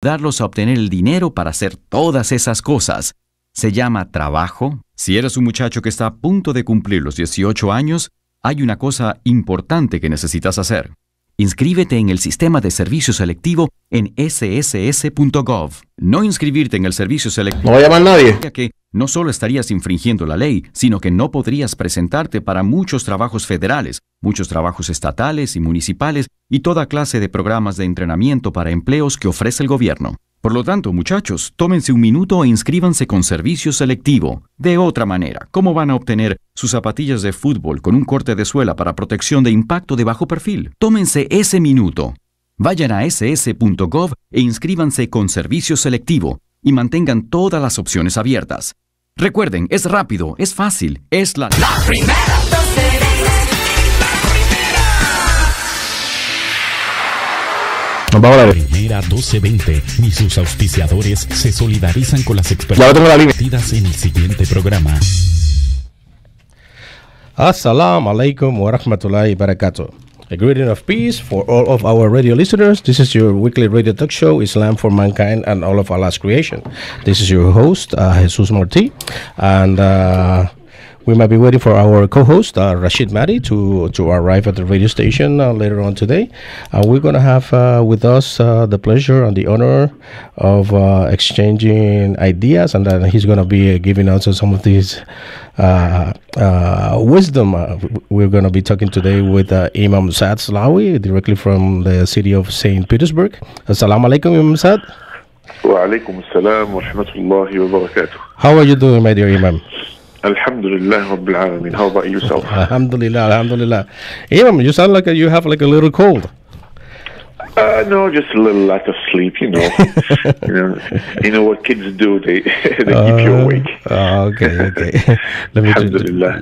ayudarlos a obtener el dinero para hacer todas esas cosas. Se llama trabajo. Si eres un muchacho que está a punto de cumplir los 18 años, hay una cosa importante que necesitas hacer. Inscríbete en el sistema de servicio selectivo en sss.gov. No inscribirte en el servicio selectivo. No va a llamar nadie. Que no solo estarías infringiendo la ley, sino que no podrías presentarte para muchos trabajos federales, muchos trabajos estatales y municipales y toda clase de programas de entrenamiento para empleos que ofrece el gobierno. Por lo tanto, muchachos, tómense un minuto e inscríbanse con servicio selectivo. De otra manera, ¿cómo van a obtener sus zapatillas de fútbol con un corte de suela para protección de impacto de bajo perfil? Tómense ese minuto. Vayan a ss.gov e inscríbanse con servicio selectivo y mantengan todas las opciones abiertas. Recuerden, es rápido, es fácil, es la... La primera Nos vamos a la Primera 1220 ni sus auspiciadores se solidarizan con las experiencias en el siguiente programa. Assalamu alaikum wa rahmatullahi wa barakatuh. A greeting of peace for all of our radio listeners. This is your weekly radio talk show, Islam for Mankind and all of Allah's creation. This is your host, uh, Jesus Morti, and uh, we might be waiting for our co-host uh, Rashid Madi to to arrive at the radio station uh, later on today. Uh, we're going to have uh, with us uh, the pleasure and the honor of exchanging ideas, and then he's going to be giving us some of these wisdom. we're going to be talking today with Imam Sad Salawi directly from the city of Saint Petersburg. Assalamu alaikum, Imam Sad. Wa alaikum assalam wa rahmatullahi wa barakatuh. How are you doing, my dear Imam? الحمد لله رب العالمين How about yourself? Alhamdulillah, alhamdulillah. Imam, you sound like you have like a little cold. Uh, no, just a little lack of sleep, you know. you know, you know what kids do, they, they keep you awake. Ah, okay, okay. Let me,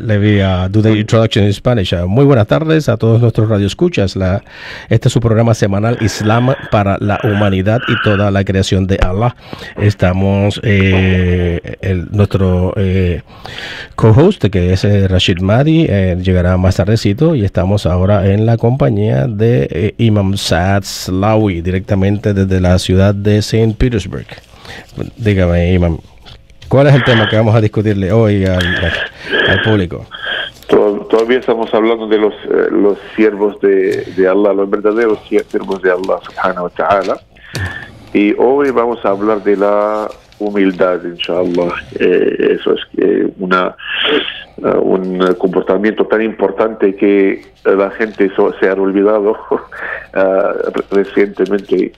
let me uh, do the introduction in Spanish. Uh, muy buenas tardes a todos nuestros radioescuchas. La, este es su programa semanal Islam para la humanidad y toda la creación de Allah. Estamos, eh, el- nuestro eh, co-host, que es eh, Rashid Madi, eh, llegará más tardecito y estamos ahora en la compañía de eh, Imam Saad Slawi, directamente desde la ciudad de St. Petersburg. Dígame, Imam, ¿cuál es el tema que vamos a discutirle hoy al, al público? To- Todavía estamos hablando de los, eh, los siervos de, de Allah, los verdaderos siervos de Allah subhanahu wa ta'ala. Y hoy vamos a hablar de la humildad, inshallah. Eh, eso es una, eh, un comportamiento tan importante que la gente so- se ha olvidado eh, recientemente.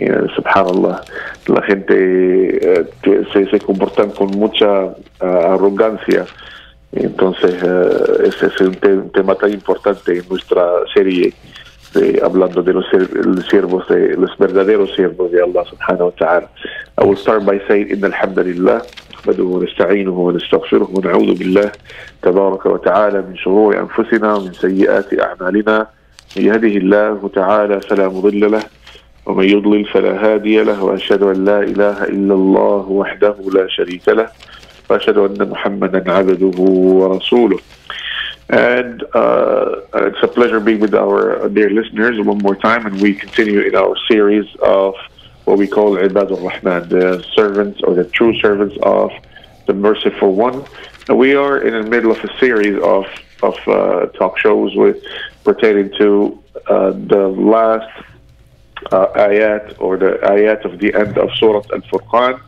Eh, subhanallah, la gente se, se comportan con mucha arrogancia. Entonces, ese es un, te- un tema tan importante en nuestra serie, hablando de los siervos, de los verdaderos siervos de Allah subhanahu wa ta'ala. I will start by saying, إن الحمد لله نحمده ونستعينه ونستغفره ونعوذ بالله تبارك وتعالى من شرور أنفسنا ومن سيئات أعمالنا. من يهده الله تعالى فلا مضل له ومن يضلل فلا هادي له وأشهد أن لا إله إلا الله وحده لا شريك له وأشهد أن محمدا عبده ورسوله. And uh, it's a pleasure being with our dear listeners one more time, and we continue in our series of what we call Ibad al-Rahman, the servants or the true servants of the Merciful One. And we are in the middle of a series of of uh, talk shows with pertaining to uh, the last uh, ayat or the ayat of the end of Surah Al-Furqan.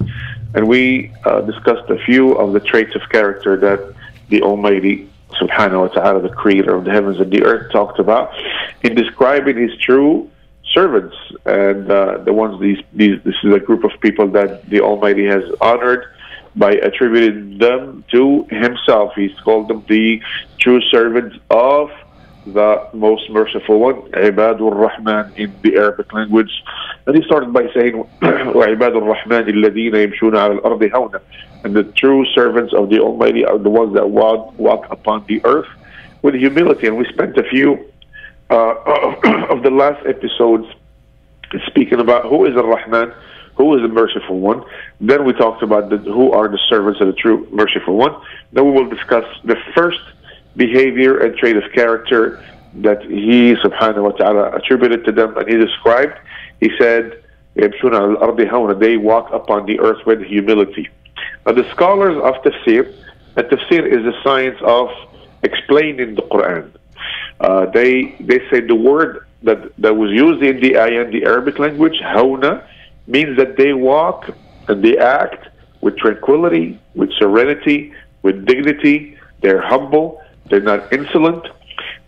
And we uh, discussed a few of the traits of character that the Almighty subhanahu wa ta'ala, the creator of the heavens and the earth, talked about in describing his true servants. And uh, the ones, these, these, this is a group of people that the Almighty has honored by attributing them to himself. He's called them the true servants of the most merciful one, Ibadur Rahman in the Arabic language. And he started by saying, وَعِبَادُ الرَّحْمَنِ الَّذِينَ يَمْشُونَ عَلَى الْأَرْضِ هَوْنًا And the true servants of the Almighty are the ones that walk, walk upon the earth with humility. And we spent a few uh, of the last episodes speaking about who is Ar-Rahman, who is the merciful one. Then we talked about the, who are the servants of the true merciful one. Then we will discuss the first behavior and trait of character that he subhanahu wa ta'ala attributed to them and he described. he said, They walk upon the earth with humility. Now, the scholars of tafsir, and tafsir is the science of explaining the Quran. Uh, they they say the word that, that was used in the ayah in the Arabic language, hauna, means that they walk and they act with tranquility, with serenity, with dignity. They're humble. They're not insolent.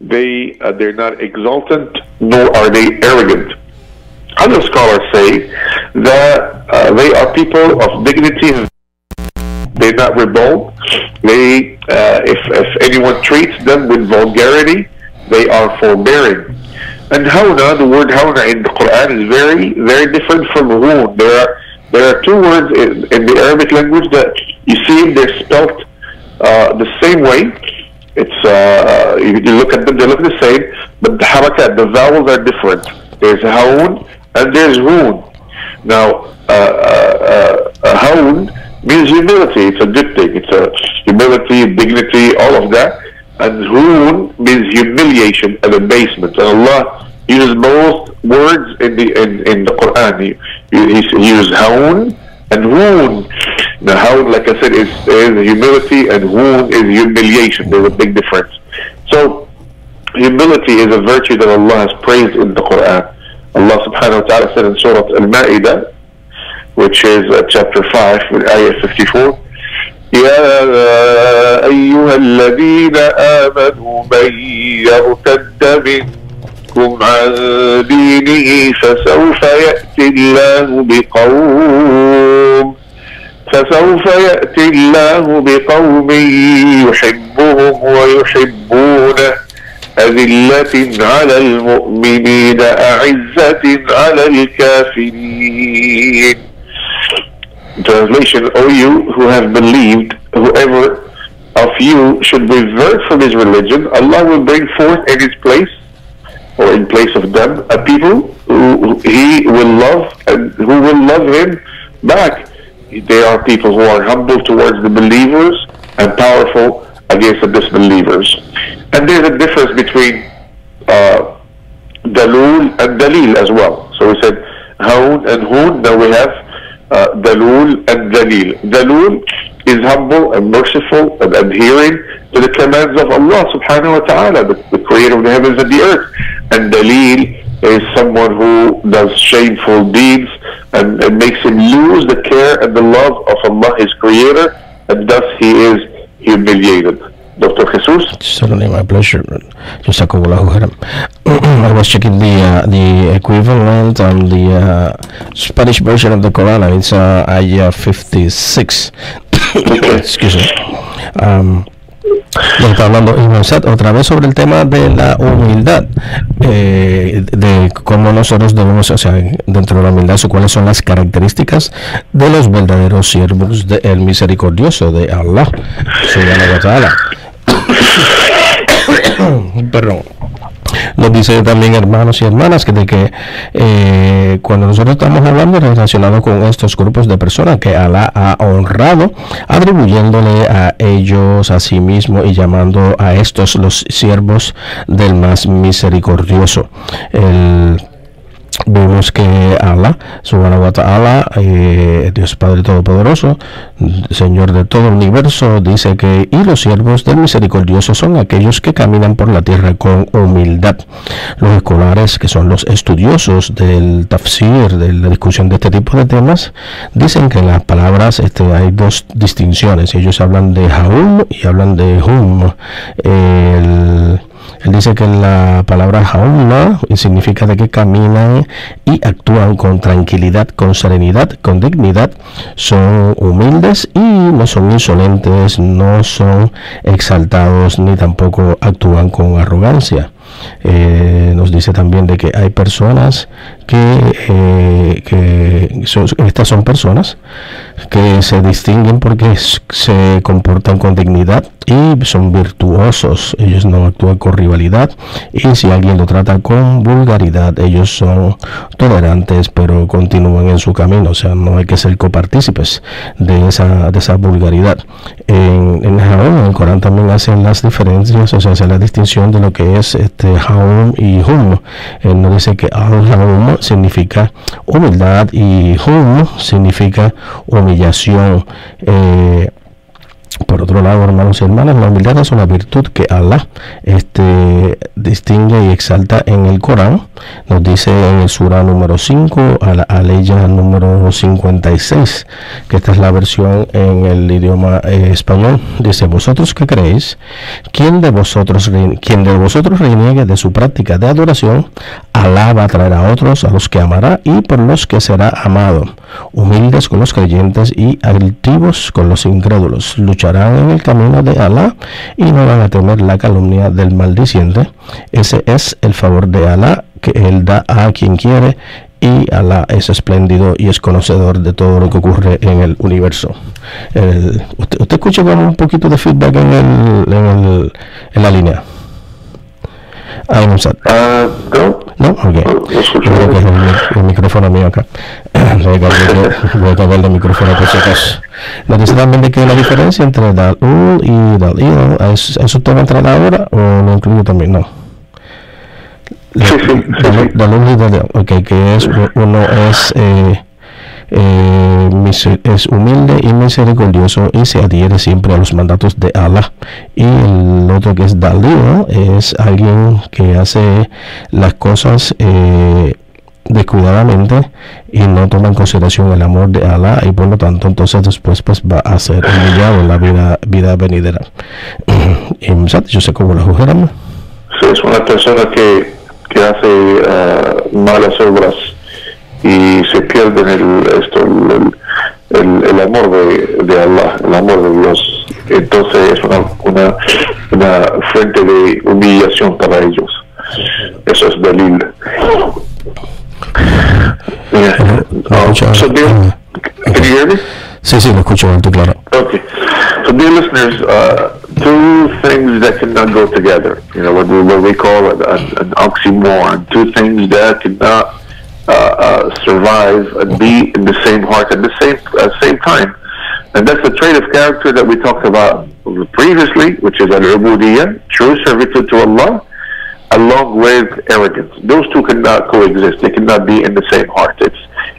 They uh, they're not exultant, nor are they arrogant. Other scholars say that uh, they are people of dignity. They're not rebel. They, uh, if if anyone treats them with vulgarity, they are forbearing. And hauna, the word hauna in the Quran is very, very different from hoon. There are there are two words in, in the Arabic language that you see they're spelt uh, the same way. It's uh, you, you look at them, they look the same, but the harakat, the vowels are different. There's haun and there's hoon. Now, uh, uh, uh, haun means humility. It's a good thing. It's a humility, dignity, all of that. And hoon means humiliation and abasement. And Allah uses both words in the in, in the Quran. He, he, he uses hoon and hoon. Now, haun, like I said, is, is humility, and hoon is humiliation. There's a big difference. So, humility is a virtue that Allah has praised in the Quran. Allah subhanahu wa ta'ala said in Surah Al-Ma'idah, which is uh, chapter 5, with ayah 54, يا أيها الذين آمنوا من يرتد منكم عن دينه فسوف يأتي الله بقوم فسوف يأتي الله بقوم يحبهم ويحبونه. أذلة على المؤمنين أعزة على الكافرين Translation, O you who have believed, whoever of you should revert from his religion, Allah will bring forth in his place, or in place of them, a people who he will love and who will love him back. They are people who are humble towards the believers and powerful against the disbelievers. And there's a difference between uh, dalul and dalil as well. So we said haun and hoon. Now we have uh, dalul and dalil. Dalul is humble and merciful and adhering to the commands of Allah subhanahu wa ta'ala, the, the creator of the heavens and the earth. And dalil is someone who does shameful deeds and, and makes him lose the care and the love of Allah, his creator, and thus he is humiliated. Dr. Jesus? Certainly, my pleasure. I was checking the uh, the equivalent on the uh, Spanish version of the Quran, it's uh, Ayah 56. Excuse me. Um, nos está hablando otra vez sobre el tema de la humildad, eh, de cómo nosotros debemos, o sea, dentro de la humildad, cuáles son las características de los verdaderos siervos del misericordioso de Allah. Perdón. Nos dice también hermanos y hermanas que de que eh, cuando nosotros estamos hablando relacionado con estos grupos de personas que Alá ha honrado, atribuyéndole a ellos a sí mismo y llamando a estos los siervos del más misericordioso. El vemos que Allah, subhanahu wa ta'ala, eh, Dios Padre Todopoderoso, Señor de todo el universo, dice que y los siervos del misericordioso son aquellos que caminan por la tierra con humildad. Los escolares, que son los estudiosos del tafsir, de la discusión de este tipo de temas, dicen que en las palabras este, hay dos distinciones. Ellos hablan de haum y hablan de hum. El, él dice que la palabra haumna significa de que caminan y actúan con tranquilidad, con serenidad, con dignidad, son humildes y no son insolentes, no son exaltados ni tampoco actúan con arrogancia. Eh, nos dice también de que hay personas que, eh, que son, estas son personas que se distinguen porque se comportan con dignidad y son virtuosos. Ellos no actúan con rivalidad y si alguien lo trata con vulgaridad, ellos son tolerantes pero continúan en su camino. O sea, no hay que ser copartícipes de esa, de esa vulgaridad. En, en en el Corán también hacen las diferencias, o sea, hace la distinción de lo que es este Haum y Hum. Él no dice que Al-Haum significa humildad y Hum significa humillación. Eh, por otro lado, hermanos y hermanas, la humildad es una virtud que Allah este, distingue y exalta en el Corán. Nos dice en el Surah número 5, a la aleya número 56, que esta es la versión en el idioma eh, español. Dice, vosotros que creéis, ¿quién de vosotros, quien de vosotros reniegue de su práctica de adoración, Alá va a traer a otros a los que amará y por los que será amado, humildes con los creyentes y altivos con los incrédulos. En el camino de Alá y no van a temer la calumnia del maldiciente. Ese es el favor de Alá que Él da a quien quiere y Alá es espléndido y es conocedor de todo lo que ocurre en el universo. usted, escucha un poquito de feedback en, el, en la línea. Ah, no. No, ok. Creo que es el, micrófono mío acá. Voy a cambiar el micrófono por si acaso. Nos dice también de que la diferencia entre Dal-Ul y Dal-Il, ¿es, ¿eso te va a entrar ahora o lo incluyo también? No. Sí, sí, Dal-Ul y Dal-Il, ok, que es, uno es... Eh, eh, es humilde y misericordioso y se adhiere siempre a los mandatos de Allah. Y el otro que es Dalí es alguien que hace las cosas eh, descuidadamente y no toma en consideración el amor de Allah y por lo tanto entonces después pues va a ser humillado en la vida, vida venidera. y yo sé cómo lo juzgarán. es una persona que, que hace uh, malas obras y se pierden el, esto, el, el, amor de, de, Allah, el amor de Dios. Entonces es una, una, una fuente de humillación para ellos. Eso es Dalil. Me? Sí, sí, lo escucho alto, claro. Okay. So, dear listeners, uh, two things that cannot go together, you know, what we, what we call an, an oxymoron, two things that cannot survive and be in the same heart at the same uh, same time. And that's the trait of character that we talked about previously, which is al-ubudiyya, true servitude to Allah, along with arrogance. Those two cannot coexist. They cannot be in the same heart. It's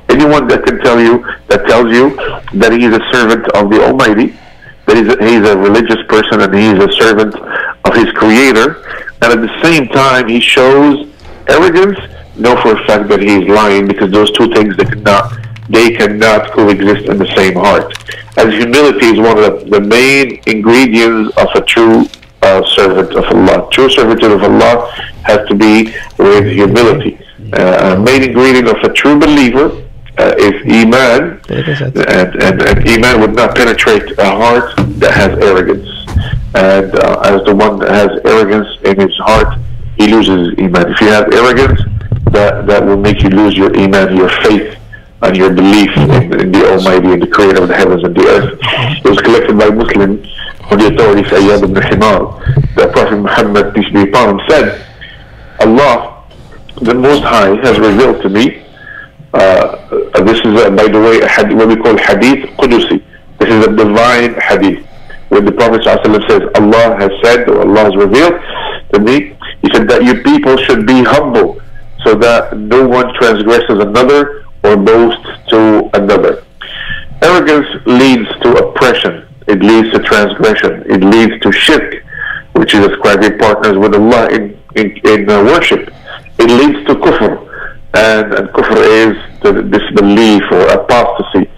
anyone that can tell you, that tells you that he is a servant of the Almighty, that he's a, he's a religious person and he's a servant of his Creator, and at the same time he shows arrogance know for a fact that he's lying because those two things they cannot they cannot coexist in the same heart. As humility is one of the, main ingredients of a true uh, servant of Allah. True servitude of Allah has to be with humility. Uh, a main ingredient of a true believer uh, is iman, and, and, and iman would not penetrate a heart that has arrogance. And uh, as the one that has arrogance in his heart, he loses iman. If you have arrogance, that, that will make you lose your iman, your faith, and your belief in, in the Almighty and the Creator of the heavens and the earth. It was collected by Muslim on the authorities Ayyad ibn Himar. The Prophet Muhammad, peace be upon him, said, Allah, the Most High, has revealed to me, uh, this is, uh, by the way, a what we call Hadith Qudusi. This is a divine Hadith. When the Prophet says, Allah has said, or Allah has revealed to me, he said that you people should be humble so that no one transgresses another or boasts to another. Arrogance leads to oppression. It leads to transgression. It leads to shirk, which is ascribing partners with Allah in, in, in uh, worship. It leads to kufr, and, and kufr is the disbelief or apostasy,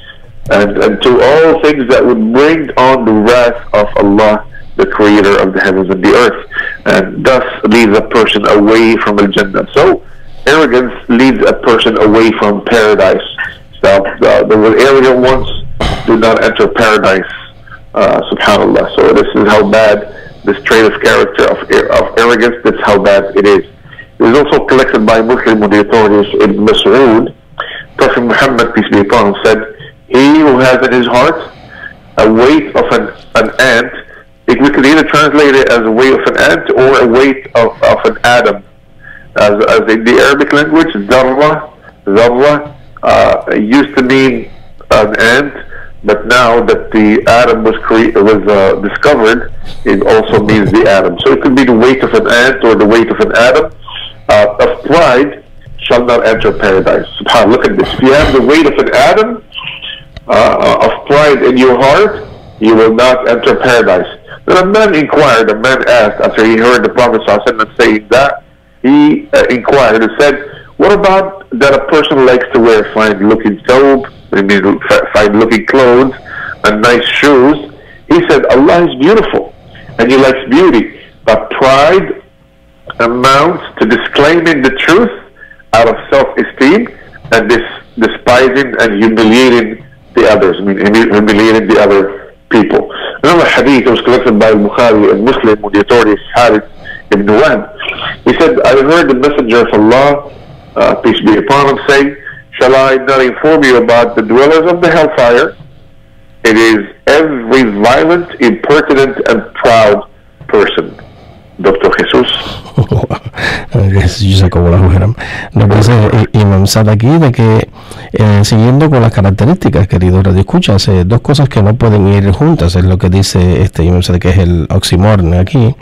and, and to all things that would bring on the wrath of Allah, the creator of the heavens and the earth, and thus leads a person away from Al Jannah. So, arrogance leads a person away from paradise. So the, the arrogant ones do not enter paradise. Uh, subhanallah. So this is how bad this trait of character of, of arrogance. That's how bad it is. It is also collected by Muslim authorities in Mas'ud. Prophet Muhammad peace be upon him said, he who has in his heart a weight of an, an ant, we could either translate it as a weight of an ant or a weight of, of an atom. As, in the Arabic language, dharra, dharra uh, used to mean an ant, but now that the atom was cre- was uh, discovered, it also means the atom. So it could be the weight of an ant or the weight of an atom. Uh, of pride shall not enter paradise. Look at this. If you have the weight of an atom uh, of pride in your heart, you will not enter paradise. Then a man inquired, a man asked after he heard the Prophet ﷺ saying that, he uh, inquired and said, what about that a person likes to wear fine looking thobe, I mean fine looking clothes and nice shoes? He said, Allah is beautiful and he likes beauty, but pride amounts to disclaiming the truth out of self-esteem and this despising and humiliating the others, I mean humiliating the other people. Another hadith was collected by Bukhari and Muslim with the authority of Harith ibn Wahb. He said, I heard the messenger of Allah, uh, peace be upon him, say, Shall I not inform you about the dwellers of the hellfire? It is every violent, impertinent, and proud person. Doctor Jesús. La fueran. Nos dice Imam Sad aquí de que, eh, siguiendo con las características, querido Radio Escuchas, eh, dos cosas que no pueden ir juntas, es lo que dice este Imam Sad, que es el oxímoron aquí,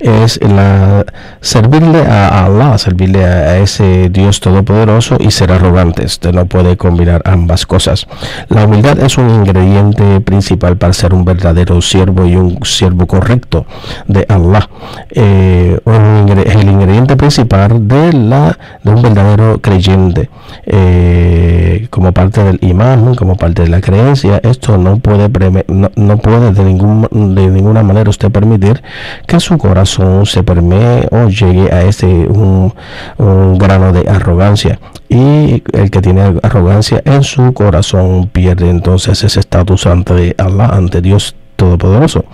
es la servirle a Allah, servirle a, ese Dios todopoderoso y ser arrogante. Usted no puede combinar ambas cosas. La humildad es un ingrediente principal para ser un verdadero siervo y un siervo correcto de Allah eh, el ingrediente principal de, la, de un verdadero creyente. Eh, como parte del imán, como parte de la creencia, esto no puede, no, puede de, ningún, de ninguna manera usted permitir que su corazón se permee o llegue a ese un, un grano de arrogancia. Y el que tiene arrogancia en su corazón pierde entonces ese estatus ante Allah, ante Dios Todopoderoso.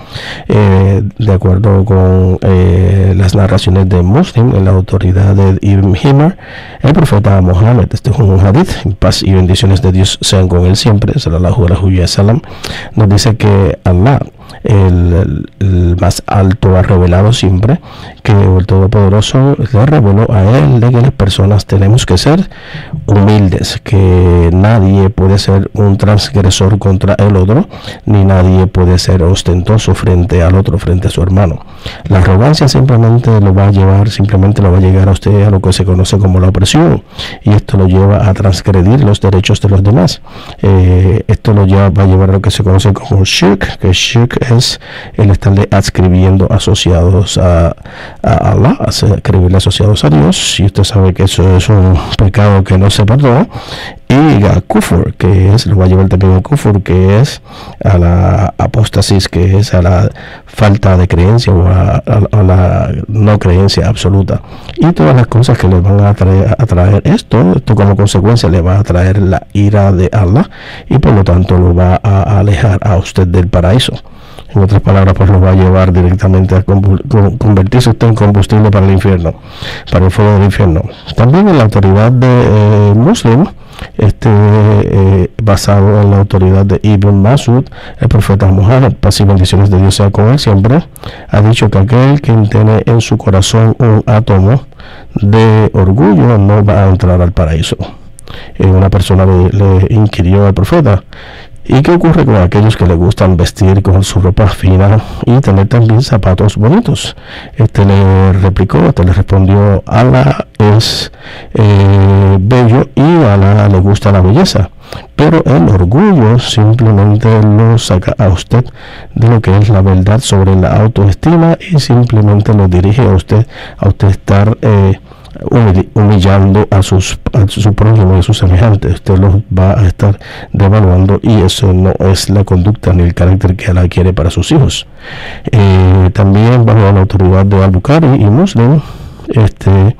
Eh, de acuerdo con eh, las narraciones de Muslim, en la autoridad de Ibn Himmer, el profeta Mohammed, este es un hadith, paz y bendiciones de Dios sean con él siempre, sallallahu alaihi wa nos dice que Allah el, más alto ha revelado siempre que el Todopoderoso le reveló a él de que las personas tenemos que ser humildes, que nadie puede ser un transgresor contra el otro, ni nadie puede ser ostentoso frente al otro, frente a su hermano. La arrogancia simplemente lo va a llevar, simplemente lo va a llegar a usted a lo que se conoce como la opresión, y esto lo lleva a transgredir los derechos de los demás. Eh, esto lo lleva, va a llevar a lo que se conoce como shirk, que shirk es el estarle adscribiendo asociados a, a Allah, escribirle asociados a Dios, y usted sabe que eso es un pecado que no se perdona, y a kufur, que es, lo va a llevar también a kufur, que es a la apóstasis, que es a la falta de creencia o a, la no creencia absoluta. Y todas las cosas que le van a traer, a traer esto, esto como consecuencia le va a traer la ira de Allah y por lo tanto lo va a alejar a usted del paraíso en otras palabras, pues lo va a llevar directamente a convertirse usted en combustible para el infierno, para el fuego del infierno. También en la autoridad de eh, Muslim, este, eh, basado en la autoridad de Ibn Masud, el profeta Muhammad, paz y bendiciones de Dios sea con él siempre, ha dicho que aquel que tiene en su corazón un átomo de orgullo no va a entrar al paraíso. Eh, una persona le, le inquirió al profeta ¿Y qué ocurre con aquellos que les gustan vestir con su ropa fina y tener también zapatos bonitos? Este le replicó, este le respondió, Ala es eh, bello y Ala le gusta la belleza. Pero el orgullo simplemente lo saca a usted de lo que es la verdad sobre la autoestima y simplemente lo dirige a usted a usted estar eh, humillando a sus a su prójimo y a sus semejantes. Usted los va a estar devaluando y eso no es la conducta ni el carácter que Allah quiere para sus hijos. Eh, también bajo la autoridad de Al-Bukhari y Muslim este,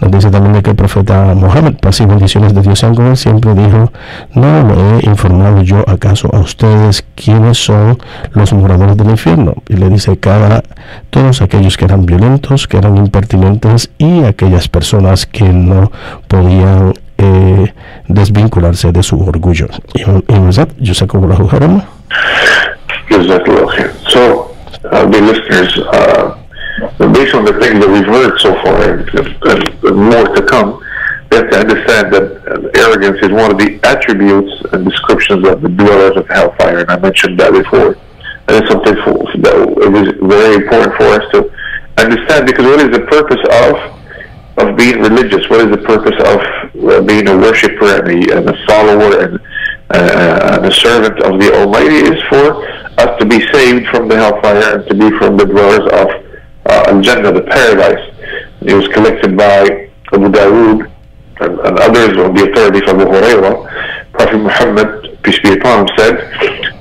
nos dice también que el profeta Mohammed, paz y bendiciones de Dios sean con siempre dijo, no lo he informado yo acaso a ustedes quiénes son los moradores del infierno. Y le dice cada, todos aquellos que eran violentos, que eran impertinentes y aquellas personas que no podían eh, desvincularse de su orgullo. Y with that, Jazakallahu khairan. Jazakallahu khairan. So, uh, the listeners, uh, based on the things that we've heard so far and, and, and more to come, we have to understand that arrogance is one of the attributes and descriptions of the dwellers of hellfire, and I mentioned that before. And it's something for, that it was very important for us to understand because what is the purpose of of being religious? What is the purpose of uh, being a worshiper and a, and a follower and, uh, and a servant of the Almighty? Is for us to be saved from the hellfire and to be from the dwellers of uh, Jannah, the paradise. It was collected by Abu Dawood and, and others on the authority of Abu. Prophet Muhammad, peace be upon him, said,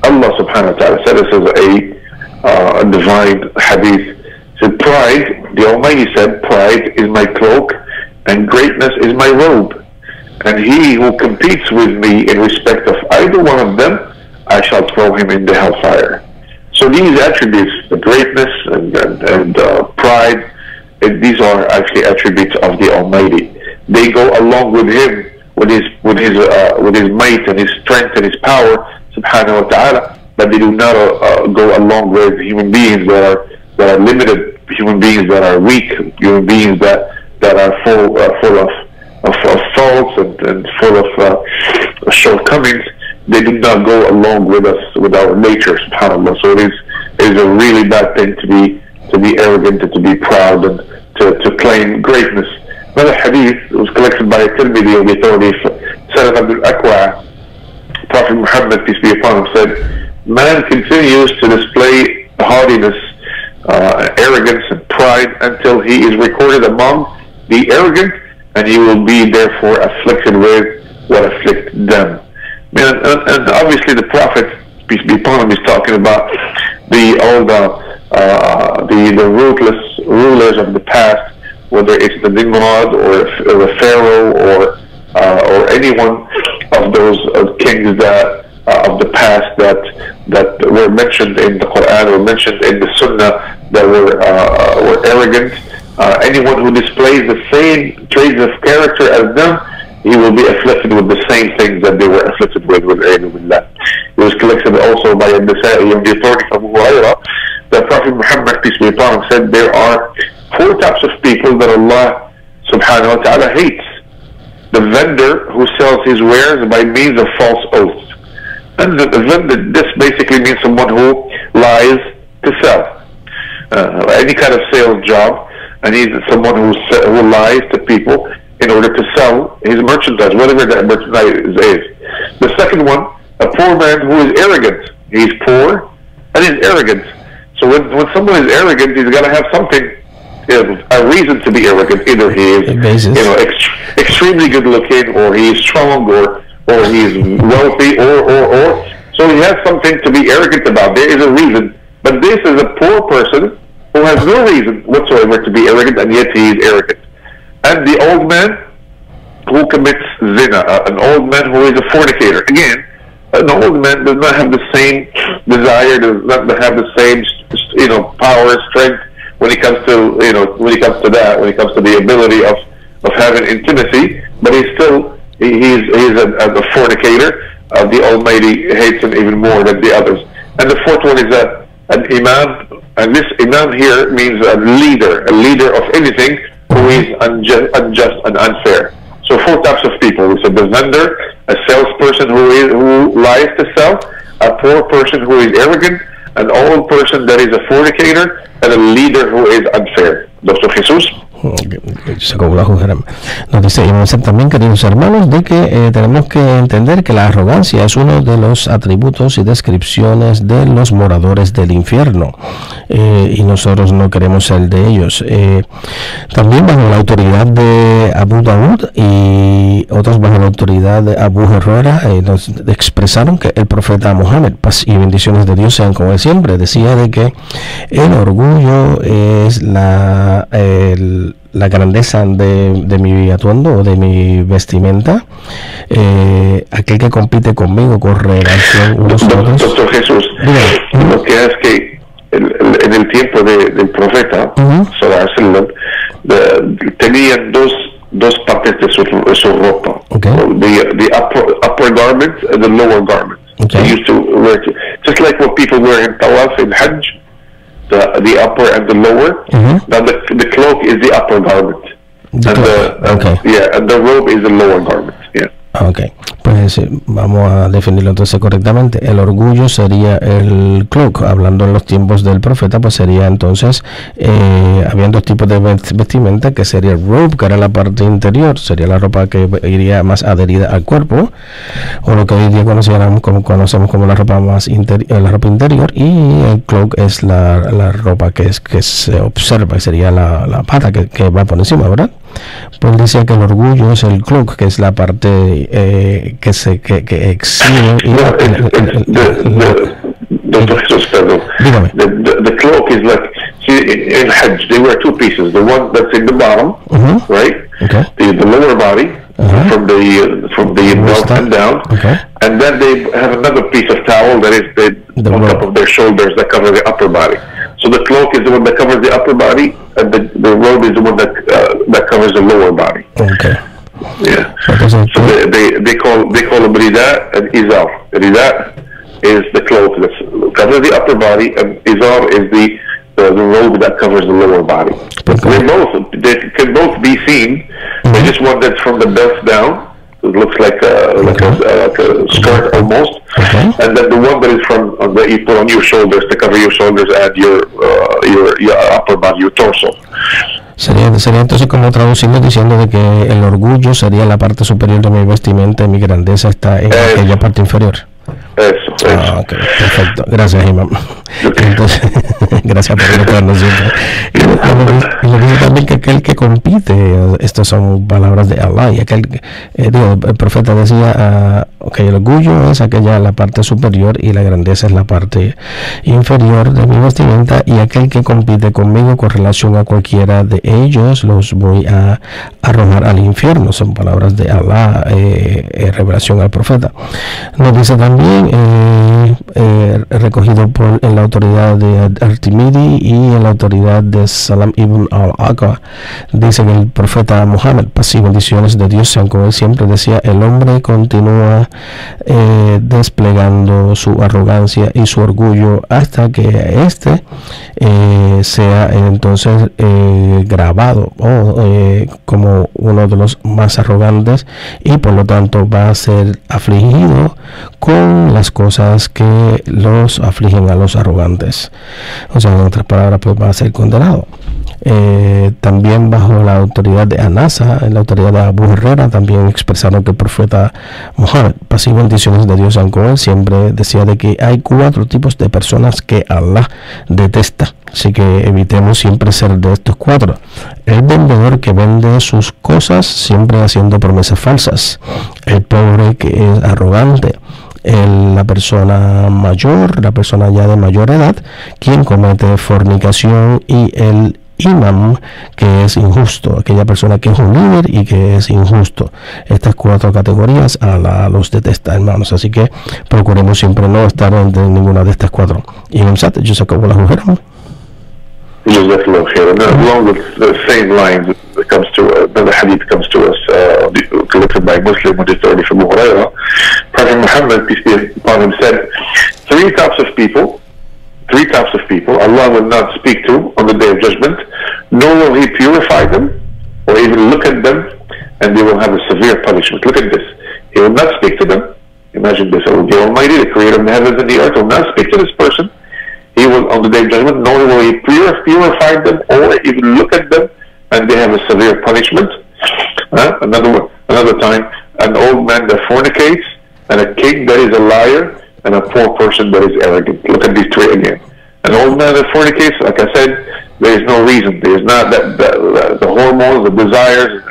Allah subhanahu wa ta'ala said this is a, uh, a divine hadith. Said, pride, the Almighty said, pride is my cloak and greatness is my robe. And he who competes with me in respect of either one of them, I shall throw him in the hellfire. So these attributes, the greatness and, and, and uh, pride, these are actually attributes of the Almighty. They go along with Him, with His with His uh, with His might and His strength and His power, Subhanahu wa Taala. But they do not uh, go along with human beings that are that are limited, human beings that are weak, human beings that that are full uh, full of of, of faults and, and full of uh, shortcomings they do not go along with us with our nature, subhanAllah. So it is it is a really bad thing to be to be arrogant and to be proud and to, to claim greatness. Another hadith was collected by a Tirmidhi of the authority of Abdul Aqwa. Prophet Muhammad, peace be upon him, said, Man continues to display haughtiness, uh, arrogance, and pride until he is recorded among the arrogant, and he will be therefore afflicted with what afflict them. And, and, obviously the Prophet, be is talking about the all the uh, the the ruthless rulers of the past, whether it's the Nimrod or, or the Pharaoh or uh, or any one of those uh, kings that uh, of the past that that were mentioned in the Quran or mentioned in the Sunnah that were uh, were arrogant. Uh, anyone who displays the same traits of character as them he will be afflicted with the same things that they were afflicted with, with billah. It was collected also by the authority of Abu that Prophet Muhammad, peace be upon him, said there are four types of people that Allah subhanahu wa ta'ala hates. The vendor who sells his wares by means of false oaths. And the, the vendor, this basically means someone who lies to sell. Uh, any kind of sales job, and he's someone who, who lies to people in order to sell his merchandise, whatever that merchandise is. The second one, a poor man who is arrogant. He's poor and he's arrogant. So when, when someone is arrogant, he's got to have something, you know, a reason to be arrogant. Either he is, you know, ex- extremely good looking, or he is strong, or or he is wealthy, or or or. So he has something to be arrogant about. There is a reason. But this is a poor person who has no reason whatsoever to be arrogant, and yet he is arrogant and the old man who commits zina, uh, an old man who is a fornicator. Again, an old man does not have the same desire, does not have the same, you know, power, strength when it comes to, you know, when it comes to that, when it comes to the ability of, of having intimacy, but he's still, he, he's, he's a, a fornicator. Uh, the Almighty hates him even more than the others. And the fourth one is that an imam, and this imam here means a leader, a leader of anything, who is unjust, unjust and unfair. So four types of people. We said the vendor, a salesperson who is who lies to sell, a poor person who is arrogant, an old person that is a fornicator, and a leader who is unfair. Doctor Jesus. Nos dice y también, queridos hermanos, de que eh, tenemos que entender que la arrogancia es uno de los atributos y descripciones de los moradores del infierno eh, y nosotros no queremos ser de ellos. Eh, también bajo la autoridad de Abu Daud y otros bajo la autoridad de Abu Herrera expresaron que el profeta Mohammed, paz y bendiciones de Dios sean como siempre, decía de que el orgullo es la... El, la grandeza de, de, mi atuendo o de mi vestimenta, eh, aquel que compite conmigo con relación unos otros. Doctor Jesús, lo que es que en el tiempo del profeta, uh tenían dos, dos partes de su, de su ropa. Okay. The, the upper, upper garment and the lower garment. Okay. They used to wear. Just like what people wear in Tawaf, in Hajj, the, the upper and the lower. Mhm. Now the, the cloak is the upper garment. The and the, okay. Yeah, and the robe is the lower garment. Yeah. Ah, Ok, pues vamos a definirlo entonces correctamente. El orgullo sería el cloak, hablando en los tiempos del profeta, pues sería entonces, eh, habían dos tipos de vest- vestimenta, que sería el robe, que era la parte interior, sería la ropa que iría más adherida al cuerpo, o lo que hoy día conocemos como, conocemos como la ropa más interi- eh, la ropa interior, y el cloak es la, la ropa que, es, que se observa, sería la, la pata que, que va por encima, ¿verdad? Pues dice que el orgullo es el cloak, que es la parte eh, que se que, que exhibe y No, it's, it's the, cloak is like, see, in Hajj, they wear two pieces. The one that's in the bottom, Mhm. right? Okay. The, the lower body, Uh-huh. from the uh, from the belt and down. Okay. And then they have another piece of towel that is the, The on top of their shoulders that cover the upper body. So the cloak is the one that covers the upper body, Uh, the, the robe is the one that uh, that covers the lower body. Okay. Yeah. So they, they, they call they call them rida and izar. Rida is the cloth that covers the upper body, and izar is the uh, the, the robe that covers the lower body. Okay. They both they can both be seen. There's just one that's from the belt down. It looks like a like a, like a skirt almost, Okay. and then the one that is from uh, that you put on your shoulders to cover your shoulders and your uh, your your upper body, your torso. Sería, sería entonces como traducirlo diciendo de que el orgullo sería la parte superior de mi vestimenta y mi grandeza está en Eh. aquella parte inferior. Eso, eso. Ah, ok, perfecto. Gracias, Imam. Entonces, gracias por recordarnos siempre. Y lo que dice- que también que aquel que compite, estas son palabras de Allah, y aquel, que- eh, digo, el profeta decía, ah, ok, el orgullo es aquella la parte superior y la grandeza es la parte inferior de mi vestimenta, y aquel que compite conmigo con relación a cualquiera de ellos, los voy a arrojar al infierno. Son palabras de Allah, eh, eh, revelación al profeta. Nos dice también, eh, eh, recogido por la autoridad de Artimidi y la autoridad de Salam ibn al-Aqwa, dice el profeta Muhammad, paz y bendiciones de Dios sean con él, siempre decía, el hombre continúa eh, desplegando su arrogancia y su orgullo hasta que éste sea entonces grabado como uno de los más arrogantes y por lo tanto va a ser afligido con las cosas que los afligen a los arrogantes. O sea, en otras palabras, pues va a ser condenado. Eh, también bajo la autoridad de Anasa, en la autoridad de Abu Herrera, también expresaron que el profeta Muhammad, paz y bendiciones de Dios él, siempre decía de que hay cuatro tipos de personas que Allah detesta. Así que evitemos siempre ser de estos cuatro. El vendedor que vende sus cosas siempre haciendo promesas falsas. El pobre que es arrogante el- la persona mayor, la persona ya de mayor edad, quien comete fornicación y el imam que es injusto, aquella persona que es un líder y que es injusto. Estas cuatro categorías a la los detesta, hermanos. Así que procuremos siempre no estar entre ninguna de estas cuatro. Y en yo saco las mujeres. Along with the same lines, it comes to uh, the hadith comes to us, uh, collected by Muslim, with authority from Abu. Prophet Muhammad, peace be upon him, said, three types of people, three types of people, Allah will not speak to on the day of judgment, nor will He purify them, or even look at them, and they will have a severe punishment. Look at this. He will not speak to them. Imagine this. The Almighty, the Creator of the heavens and the earth, will not speak to this person. On the day of judgment, nor will he purify, them or even look at them, and they have a severe punishment. Uh, another another time, an old man that fornicates, and a king that is a liar, and a poor person that is arrogant. Look at these three again. An old man that fornicates, like I said, there is no reason. There is not that, that, the hormones, the desires,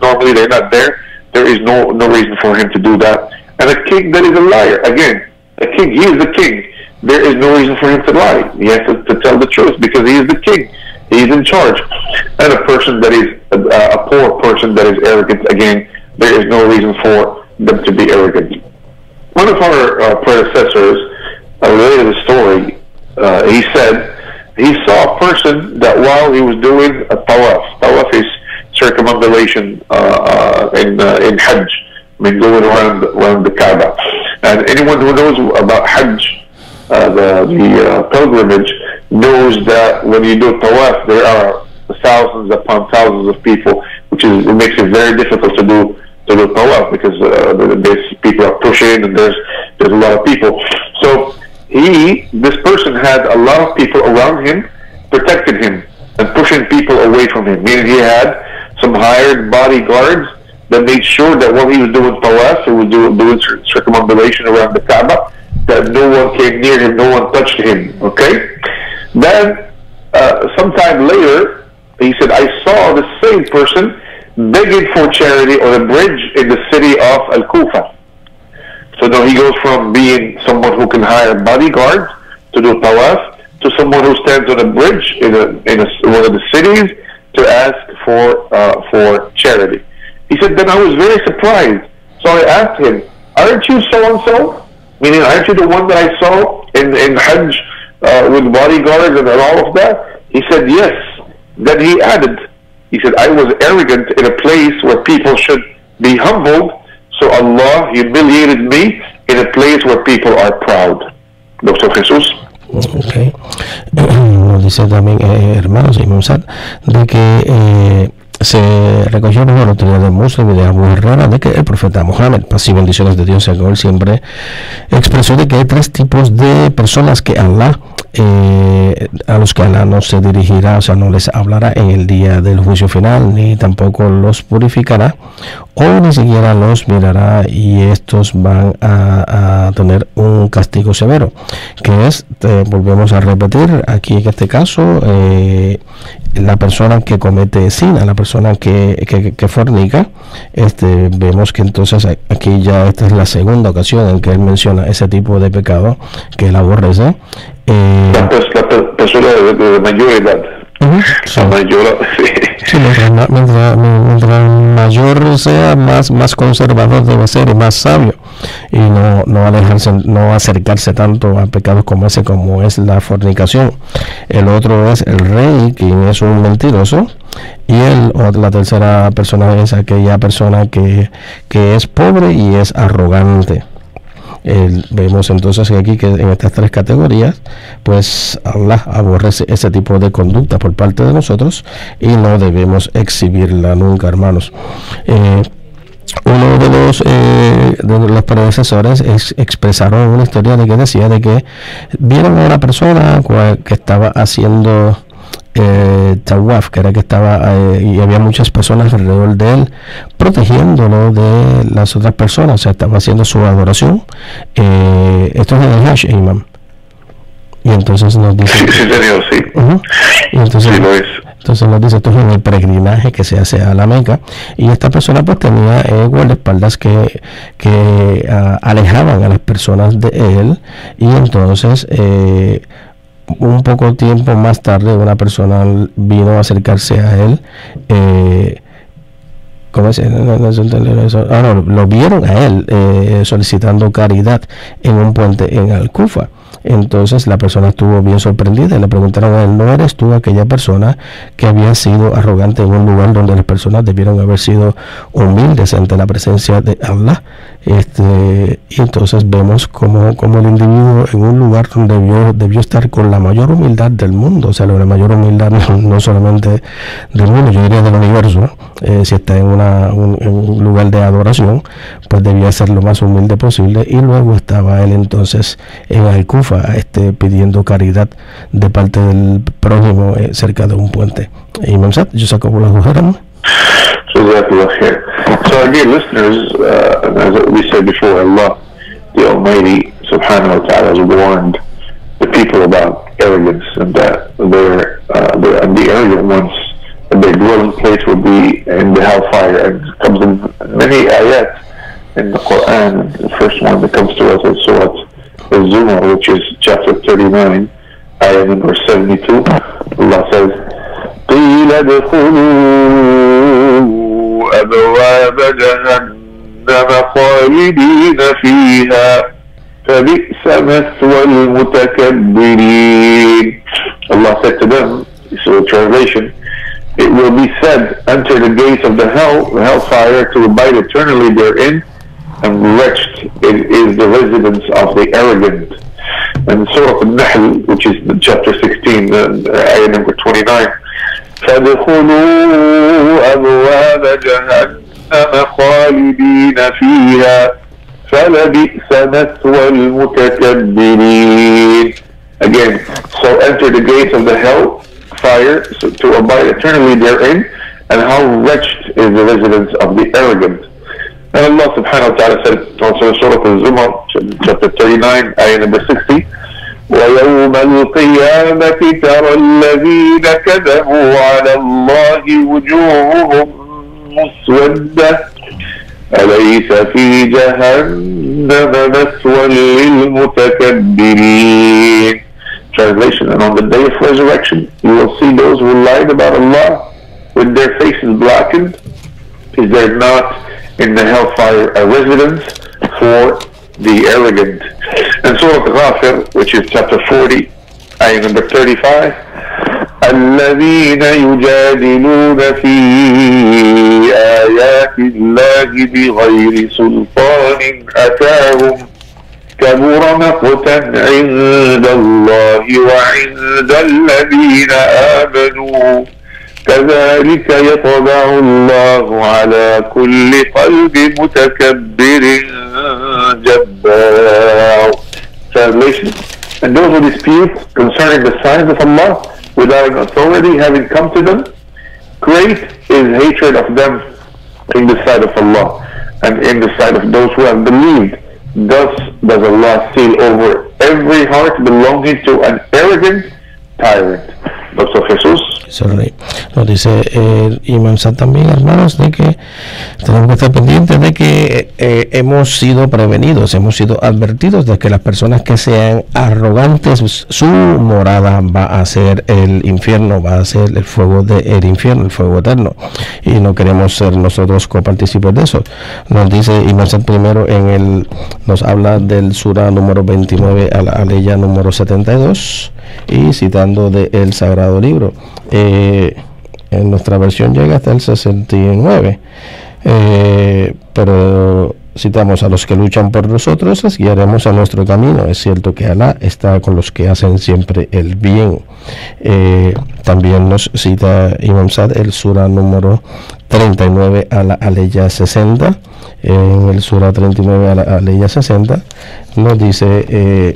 normally they're not there. There is no no reason for him to do that. And a king that is a liar, again, a king, he is the king there is no reason for him to lie. He has to, to tell the truth because he is the king. He is in charge. And a person that is a, a poor person that is arrogant, again, there is no reason for them to be arrogant. One of our uh, predecessors uh, related a story. Uh, he said he saw a person that while he was doing a tawaf, tawaf is circumambulation uh, uh, in uh, in Hajj, I mean going around around the Kaaba. And anyone who knows about Hajj, uh, the the uh, pilgrimage, knows that when you do tawaf, there are thousands upon thousands of people, which is it makes it very difficult to do to do tawaf because uh, there's people are pushing and there's there's a lot of people. So he, this person, had a lot of people around him protecting him and pushing people away from him. Meaning he had some hired bodyguards that made sure that while he was doing tawaf, he was doing, doing circumambulation around the Kaaba, that no one came near him, no one touched him. Okay. Then, uh, sometime later, he said, I saw the same person begging for charity on a bridge in the city of Al Kufa. So now he goes from being someone who can hire bodyguards to do tawaf to someone who stands on a bridge in a in a, one of the cities to ask for uh, for charity. He said, then I was very surprised. So I asked him, aren't you so and so? Meaning, you the one that I saw in in Hajj uh, with bodyguards and all of that? He said, yes. Then he added, he said, I was arrogant in a place where people should be humbled, so Allah humiliated me in a place where people are proud. Doctor Jesús. Ok. Nos dice también, eh, hermanos Imam Sad, de que eh, se recogió en la autoridad de Muslim y de Abu Herrera de que el profeta Mohammed, paz y bendiciones de Dios, él siempre expresó de que hay tres tipos de personas que Allah eh, a los que Allah no se dirigirá, o sea, no les hablará en el día del juicio final, ni tampoco los purificará, o ni siquiera los mirará y estos van a, tener un castigo severo, que es, eh, volvemos a repetir, aquí en este caso, eh, la persona que comete sina, la persona que, que, fornica, este, vemos que entonces aquí ya esta es la segunda ocasión en que él menciona ese tipo de pecado que él aborrece eh, la, persona de, mayor edad. mayor, mientras, mayor sea, más, más conservador debe ser y más sabio. Y no, no alejarse, no acercarse tanto a pecados como ese, como es la fornicación. El otro es el rey, quien es un mentiroso. Y el, o la tercera persona es aquella persona que, que es pobre y es arrogante vemos entonces aquí que en estas tres categorías, pues Allah aborrece ese tipo de conducta por parte de nosotros y no debemos exhibirla nunca, hermanos. Eh, uno de los, eh, de los predecesores expresaron una historia de que decía de que vieron a una persona que estaba haciendo eh, Tawaf, que era que estaba eh, y había muchas personas alrededor de él, protegiéndolo de las otras personas, o sea, estaba haciendo su adoración. Eh, esto es el Hajj, Imam. Y entonces nos dice. Sí, sí, sí. y entonces, Entonces nos dice, esto es en el peregrinaje que se hace a la Meca. Y esta persona pues tenía eh, guardaespaldas que, que uh, alejaban a las personas de él. Y entonces eh, un poco tiempo más tarde una persona vino a acercarse a él. Eh, ¿Cómo es? Ah, lo vieron a él eh, solicitando caridad en un puente en Alcufa. Entonces la persona estuvo bien sorprendida y le preguntaron a él, ¿no eres tú aquella persona que había sido arrogante en un lugar donde las personas debieron haber sido humildes ante la presencia de Allah? Este, y entonces vemos como, como el individuo en un lugar donde debió, debió estar con la mayor humildad del mundo, o sea, la mayor humildad no, solamente del mundo, yo diría del universo, eh, si está en, una, un, un lugar de adoración, pues debía ser lo más humilde posible y luego estaba él entonces en Al-Kufa este, pidiendo caridad de parte del prójimo eh, cerca de un puente. Yo saco por las. So again, listeners, uh, as we said before, Allah, the Almighty, subhanahu wa ta'ala, has warned the people about arrogance and that their, uh, the arrogant ones, their dwelling place will be in the hellfire. And it comes in many ayat in the Quran. The first one that comes to us is Surah Az-Zumar, which is chapter 39, ayah number 72. Allah says, قيل ادخلوا أبواب جهنم خالدين فيها فبئس مثوى المتكبرين Allah said to them, this is a translation, it will be said, Enter the gates of the hell, the hellfire, to abide eternally therein, and wretched is the residence of the arrogant. And Surah Al-Nahl, which is chapter 16, uh, ayah number 29, فادخلوا أبواب جهنم خالدين فيها فلبئس مثوى المتكبرين Again, so enter the gates of the hell fire so to abide eternally therein, and how wretched is the residence of the arrogant. And Allah subhanahu wa ta'ala said in Surah Al-Zumar, chapter 39, ayah number 60, ويوم القيامة ترى الذين كذبوا على الله وجوههم مسودة أليس في جهنم مثوى للمتكبرين Translation, and on the day of resurrection, you will see those who lied about Allah with their faces blackened. Is there not in the hellfire a residence for the arrogant? And Surah Ghafir, which is chapter 40, ayah number 35, الذين يجادلون في آيات الله بغير سلطان أتاهم كبر مقتا عند الله وعند الذين آمنوا كذلك يطبع الله على كل قلب متكبر جبار Translation And those who dispute concerning the signs of Allah without authority having come to them, great is hatred of them in the sight of Allah and in the sight of those who have believed. Thus does Allah seal over every heart belonging to an arrogant tyrant. Doctor Jesús. Sorry. Nos dice el Imam Sad también, hermanos, de que tenemos que estar pendientes de que eh, hemos sido prevenidos, hemos sido advertidos de que las personas que sean arrogantes, su morada va a ser el infierno, va a ser el fuego del infierno, el fuego eterno. Y no queremos ser nosotros copartícipes de eso. Nos dice Imam Sad primero en el, nos habla del Surah número 29 a la aleya número 72 y citando de el Sagrado Libro. Eh, en nuestra versión llega hasta el 69, eh, pero citamos a los que luchan por nosotros, les guiaremos a nuestro camino. Es cierto que Alá está con los que hacen siempre el bien. Eh, también nos cita Imam Sad el Surah número 39 a la aleya 60. En el Surah 39 a la aleya 60 nos dice, eh,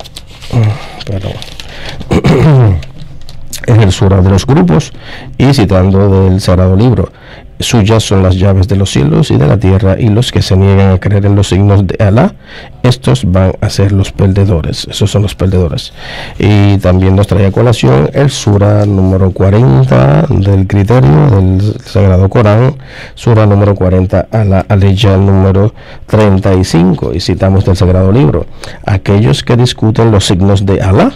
en el Surah de los grupos y citando del Sagrado Libro. Suyas son las llaves de los cielos y de la tierra y los que se niegan a creer en los signos de Alá, estos van a ser los perdedores, esos son los perdedores. Y también nos trae a colación el Surah número 40 del criterio del Sagrado Corán, Surah número 40 a la aleya número 35 y citamos del Sagrado Libro, aquellos que discuten los signos de Alá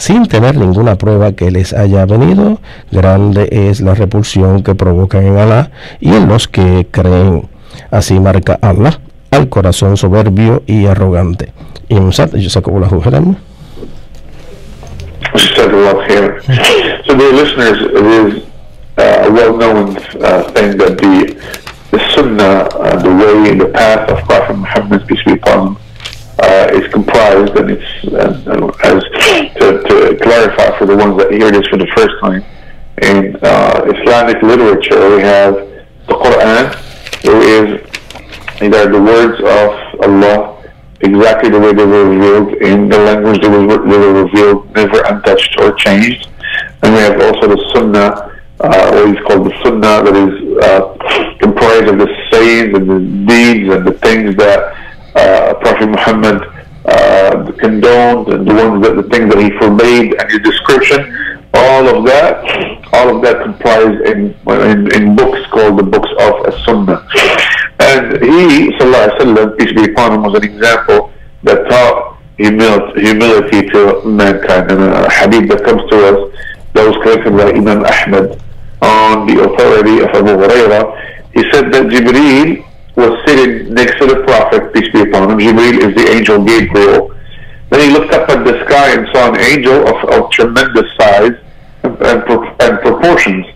sin tener ninguna prueba que les haya venido, grande es la repulsión que provocan en Alá y en los que creen. Así marca Allah al corazón soberbio y arrogante. Imsat, Jazakumullahu khairan. So, dear listeners, it is uh, a well-known uh, thing that the, the Sunnah, uh, the way, the path of Prophet Muhammad, peace be upon him, uh, is comprised, and it's uh, as to, to, clarify for the ones that hear this for the first time. In uh, Islamic literature, we have the Quran, there is either the words of Allah exactly the way they were revealed in the language they were, they were revealed, never untouched or changed. And we have also the Sunnah, uh, what is called the Sunnah, that is uh, comprised of the sayings and the deeds and the things that uh, Prophet Muhammad uh, condoned and the that the things that he forbade and his description, all of that, all of that comprised in in, in books called the books of As-Sunnah. And he, sallallahu alaihi wasallam, peace be upon him, was an example that taught humility, humility to mankind. And a hadith that comes to us that was collected by Imam Ahmad on the authority of Abu Hurairah. He said that Jibreel was sitting next to the Prophet, peace be upon him. Jibreel is the angel Gabriel. Then he looked up at the sky and saw an angel of, of tremendous size and, and, and proportions.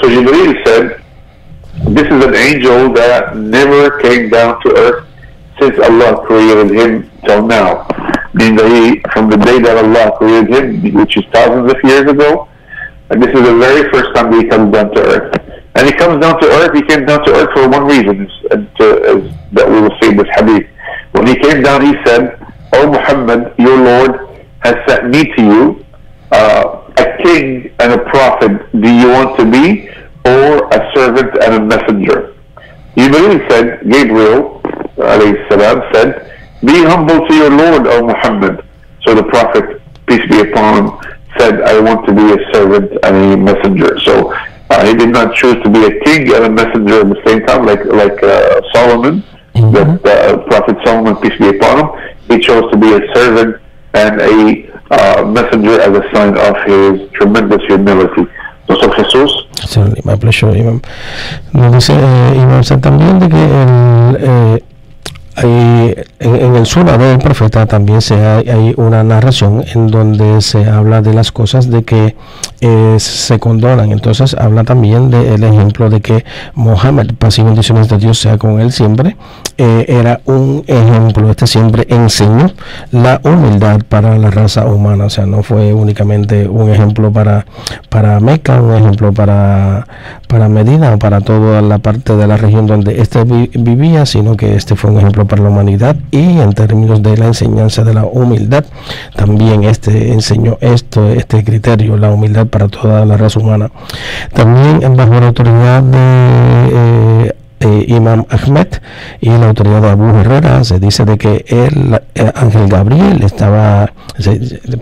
So Jibreel said, this is an angel that never came down to earth since Allah created him till now. Meaning that he, from the day that Allah created him, which is thousands of years ago, and this is the very first time he comes down to earth. And he comes down to earth, he came down to earth for one reason, as, as that we will see in this hadith. When he came down, he said, O Muhammad, your Lord has sent me to you, uh, a king and a prophet do you want to be, or a servant and a messenger? Jibreel said, Gabriel, alayhi salam, said, Be humble to your Lord, O Muhammad. So the Prophet, peace be upon him, said, I want to be a servant and a messenger. So he did not choose to be a king and a messenger at the same time, like like uh, Solomon, mm-hmm. that uh, Prophet Solomon, peace be upon him. He chose to be a servant and a uh, messenger as a sign of his tremendous humility. Entonces Jesús. Sí, my pleasure, Imam. Nos dice eh, Imam también de que el, eh, en, en, el Sura del profeta también se hay, una narración en donde se habla de las cosas de que eh, se condonan. Entonces habla también del ejemplo de que Mohammed, paz y bendiciones de Dios sea con él siempre, eh, era un ejemplo. Este siempre enseñó la humildad para la raza humana. O sea, no fue únicamente un ejemplo para, para Meca, un ejemplo para, para Medina o para toda la parte de la región donde este vivía, sino que este fue un ejemplo para la humanidad y en términos de la enseñanza de la humildad también este enseñó esto este criterio la humildad para toda la raza humana también bajo la autoridad de eh, eh, Imam Ahmed y la autoridad de Abu Herrera. Se dice de que el eh, ángel Gabriel estaba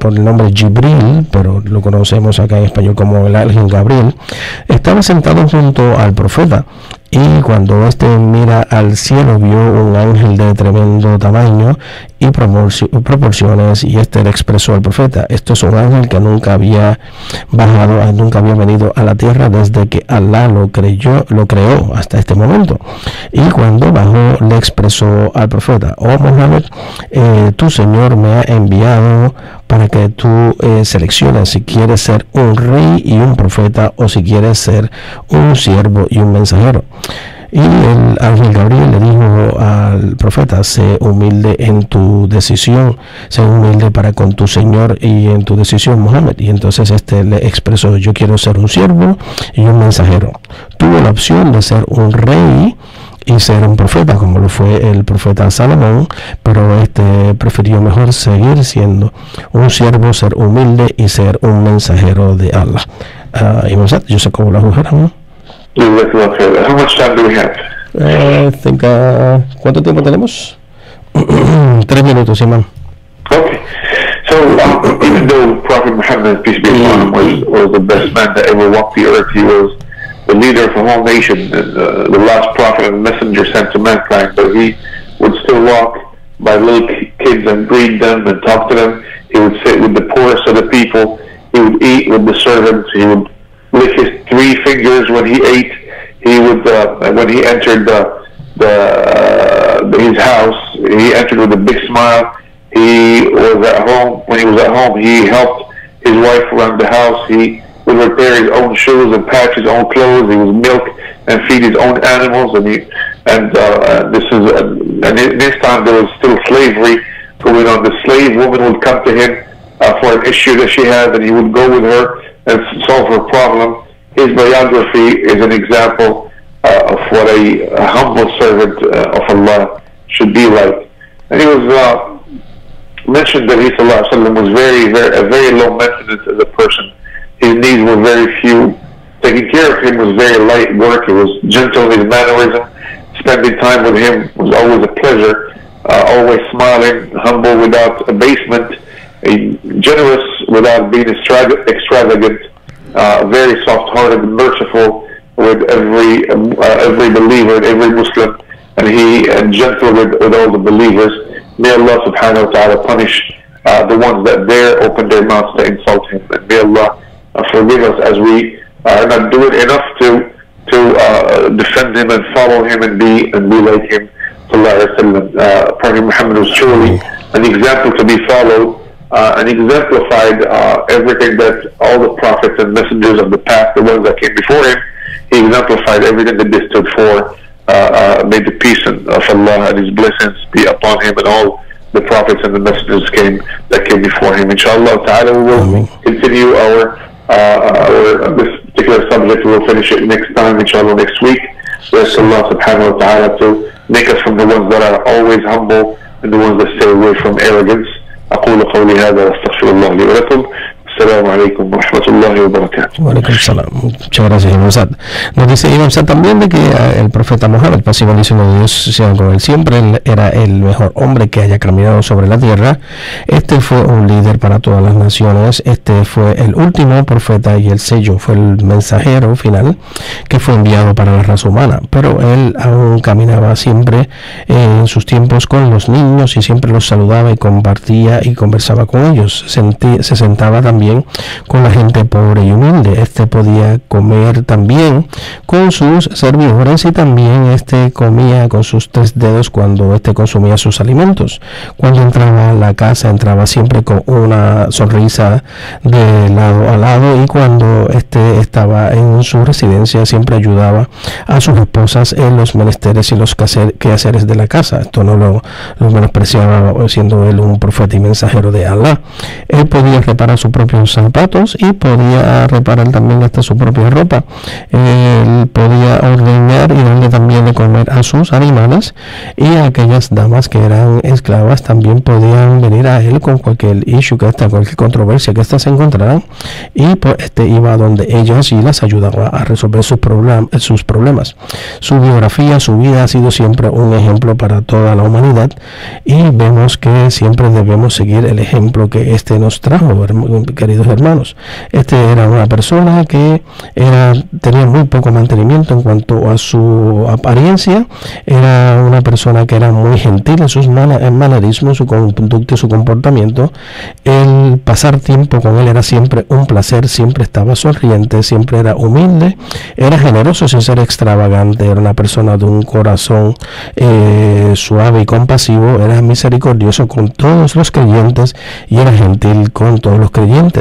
por el nombre Jibril pero lo conocemos acá en español como el ángel Gabriel estaba sentado junto al profeta y cuando éste mira al cielo vio un ángel de tremendo tamaño y proporciones y éste le expresó al profeta esto es un ángel que nunca había bajado nunca había venido a la tierra desde que Alá lo creyó lo creó hasta este momento y cuando bajó le expresó al profeta oh Mohammed eh, tu señor me ha enviado para que tú eh, selecciones si quieres ser un rey y un profeta o si quieres ser un siervo y un mensajero y el ángel Gabriel le dijo al profeta, sé humilde en tu decisión, sé humilde para con tu Señor y en tu decisión, Mohammed. Y entonces este le expresó, yo quiero ser un siervo y un mensajero. Tuvo la opción de ser un rey y ser un profeta como lo fue el profeta Salomón, pero este prefirió mejor seguir siendo un siervo, ser humilde y ser un mensajero de Allah. Uh, y yo sé cómo la juzgaron. How much time do we have? Think, uh, ¿Cuánto tiempo tenemos? Tres minutos, imam. Okay. So, um, though Prophet Muhammad, peace be upon him, was, was the best man that ever walked the earth, he was the leader of a whole nation and uh, the last prophet and messenger sent to mankind, but he would still walk by little kids and greet them and talk to them. He would sit with the poorest of the people. He would eat with the servants. He would lick his three fingers when he ate. He would, uh, when he entered the, the, uh, his house, he entered with a big smile. He was at home. When he was at home, he helped his wife around the house. He would repair his own shoes and patch his own clothes. He would milk and feed his own animals. And he, and uh, this is, uh, and this time there was still slavery going on. The slave woman would come to him uh, for an issue that she had, and he would go with her and solve her problem. His biography is an example uh, of what a, a humble servant uh, of Allah should be like. And he was uh, mentioned that he was very, very, a very low maintenance as a person. His needs were very few. Taking care of him was very light work. It was gentle in his mannerism. Spending time with him was always a pleasure. Uh, always smiling, humble without abasement generous without being extravagant, uh, very soft-hearted, and merciful with every um, uh, every believer, every Muslim, and he and gentle with, with all the believers. May Allah Subhanahu wa Taala punish uh, the ones that dare open their mouths to insult Him, and may Allah forgive us as we are not doing enough to to uh, defend Him and follow Him and be and be like Him. Uh, Prophet Muhammad was truly an example to be followed uh, and exemplified uh, everything that all the prophets and messengers of the past, the ones that came before him, he exemplified everything that they stood for. Uh, uh, may the peace of Allah and His blessings be upon him and all the prophets and the messengers came that came before him. Inshallah, ta'ala, we will continue our uh, our this particular subject. We will finish it next time, inshallah, next week. We ask Allah subhanahu wa ta'ala to make us from the ones that are always humble and the ones that stay away from arrogance. أقول قولي هذا واستغفر الله لي ولكم Salam alaikum Muchas gracias, Imam Sad. Nos dice Imam Sad también de que ah, el profeta Mohammed, paz y bendición de Dios sea con él siempre, él era el mejor hombre que haya caminado sobre la tierra. Este fue un líder para todas las naciones. Este fue el último profeta y el sello fue el mensajero final que fue enviado para la raza humana. Pero él aún caminaba siempre en sus tiempos con los niños y siempre los saludaba y compartía y conversaba con ellos. Sentí, se sentaba también con la gente pobre y humilde. Este podía comer también con sus servidores y también este comía con sus tres dedos cuando este consumía sus alimentos. Cuando entraba a la casa entraba siempre con una sonrisa de lado a lado y cuando este estaba en su residencia siempre ayudaba a sus esposas en los menesteres y los quehaceres de la casa. Esto no lo, lo menospreciaba siendo él un profeta y mensajero de Allah. Él podía reparar su propio zapatos y podía reparar también hasta su propia ropa. Podía ordenar y darle también de comer a sus animales y aquellas damas que eran esclavas también podían venir a él con cualquier issue que esta, cualquier controversia que éstas se encontraran y pues este iba donde ellos y las ayudaba a resolver sus, problem sus problemas. Su biografía, su vida ha sido siempre un ejemplo para toda la humanidad y vemos que siempre debemos seguir el ejemplo que este nos trajo, queridos hermanos. Este era una persona que era, tenía muy poco mantenimiento en cuanto a su apariencia, era una persona que era muy gentil en sus manerismos, su conducta y su comportamiento. El pasar tiempo con él era siempre un placer, siempre estaba sonriente, siempre era humilde, era generoso sin ser extravagante, era una persona de un corazón eh, suave y compasivo, era misericordioso con todos los creyentes y era gentil con todos los creyentes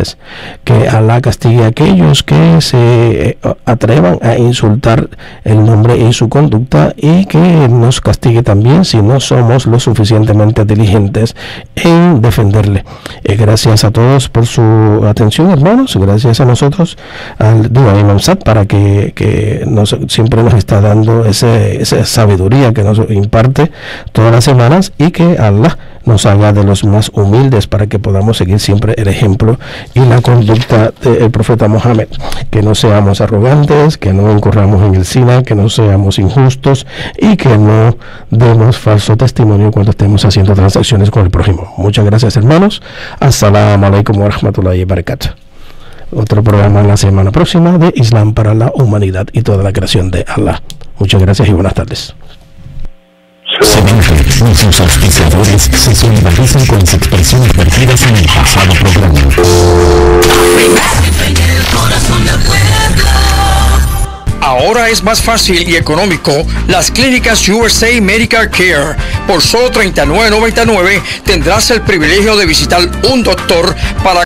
que Alá castigue a aquellos que se eh, atrevan a insultar el nombre y su conducta y que nos castigue también si no somos lo suficientemente diligentes en defenderle. Eh, gracias a todos por su atención, hermanos. Gracias a nosotros, al Imam Sat, para que, que nos, siempre nos está dando ese, esa sabiduría que nos imparte todas las semanas y que Allah nos haga de los más humildes para que podamos seguir siempre el ejemplo y la conducta del profeta Mohammed. Que no seamos arrogantes, que no incurramos en el SINA, que no seamos injustos y que no demos falso testimonio cuando estemos haciendo transacciones con el prójimo. Muchas gracias hermanos. Assalamu alaikum wa rahmatullahi wa barakatuh. Otro programa la semana próxima de Islam para la humanidad y toda la creación de Allah. Muchas gracias y buenas tardes. Y sus auspiciadores se solidarizan con las expresiones vertidas en el pasado programa. Ahora es más fácil y económico las clínicas USA Medical Care. Por solo $39.99 tendrás el privilegio de visitar un doctor para